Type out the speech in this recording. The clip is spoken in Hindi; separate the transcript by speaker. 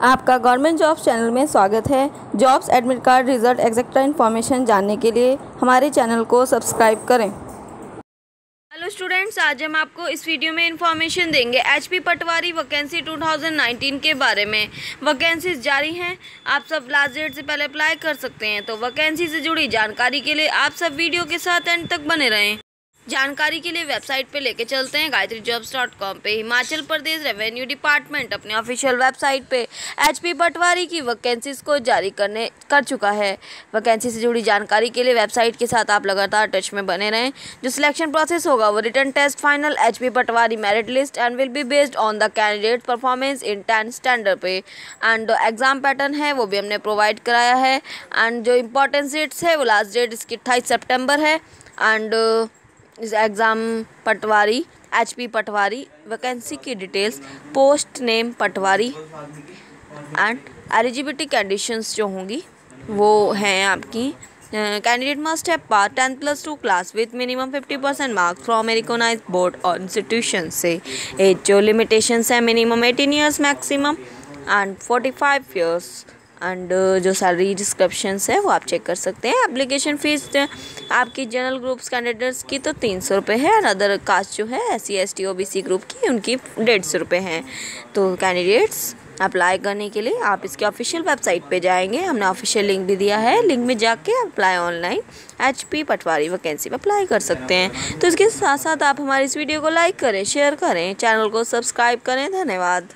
Speaker 1: आपका गवर्नमेंट जॉब्स चैनल में स्वागत है। Jobs admit card result etcetera information जानने के लिए हमारे चैनल को सब्सक्राइब करें।
Speaker 2: हेलो स्टूडेंट्स, आज हम आपको इस वीडियो में इंफॉर्मेशन देंगे एचपी पटवारी वैकेंसी 2019 के बारे में। वैकेंसीज जारी हैं, आप सब लास्ट डेट से पहले अप्लाई कर सकते हैं। तो वैकेंसी से जुड़ी जानकारी के लिए आप सब वीडियो के साथ एंड तक बने रहें। जानकारी के लिए वेबसाइट पे लेके चलते हैं गायत्री जॉब्स डॉट कॉम पर हिमाचल प्रदेश रेवेन्यू डिपार्टमेंट अपने ऑफिशियल वेबसाइट पे एचपी पटवारी की वैकेंसीज को जारी करने, कर चुका है। वैकेंसी से जुड़ी जानकारी के लिए वेबसाइट के साथ आप लगातार टच में बने रहें। जो सिलेक्शन प्रोसेस होगा, वो written test final H P patwari merit list and will be based on the candidate performance in tenth standard पे। एंड एग्ज़ाम पैटर्न है, वो भी हमने प्रोवाइड कराया है। एंड जो इंपॉर्टेंट डेट्स है, वो लास्ट डेट इसकी अट्ठाईस सेप्टेम्बर है। And exam patwari, HP patwari, vacancy की details, post name patwari and eligibility conditions जो होंगी, वो हैं आपकी। Candidate must have pass tenth plus two class with minimum fifty percent marks from recognise board और इंस्टीट्यूशन से एज जो लिमिटेशंस है minimum eighteen years maximum and forty five years and uh, जो सैलरी डिस्क्रिप्शंस है वो आप चेक कर सकते हैं। एप्लीकेशन फ़ीस आपकी जनरल ग्रुप्स कैंडिडेट्स की तो तीन सौ रुपये है और अदर कास्ट जो है S C S T O B C group की उनकी डेढ़ सौ रुपये हैं। तो कैंडिडेट्स अप्लाई करने के लिए आप इसके ऑफिशियल वेबसाइट पे जाएँगे। हमने ऑफिशियल लिंक भी दिया है। लिंक में जाके apply online H P patwari vacancy में अप्लाई कर सकते हैं। तो इसके साथ साथ आप हमारी इस वीडियो को लाइक करें शेयर करें चैनल को सब्सक्राइब करें। धन्यवाद।